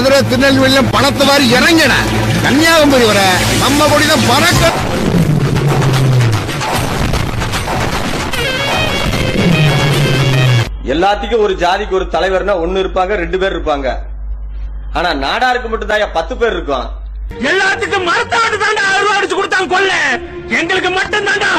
மதுரை திருநெல்வேலியும் பணத்தை வாரி இறங்கின. கன்னியாகுமரி வர நம்ம கொடிதான் பறக்க. எல்லாத்துக்கும் ஒரு ஜாதிக்கு ஒரு தலைவர்னா ஒன்னு இருப்பாங்க ரெண்டு பேர் இருப்பாங்க. ஆனா நாடாருக்கு மட்டும் தான் பத்து பேர் இருக்கும். எல்லாத்துக்கும் மரத்தை தாண்டா அருவா அடிச்சு கொடுத்தாங்க கொல்ல எங்களுக்கு மட்டும் தாண்டா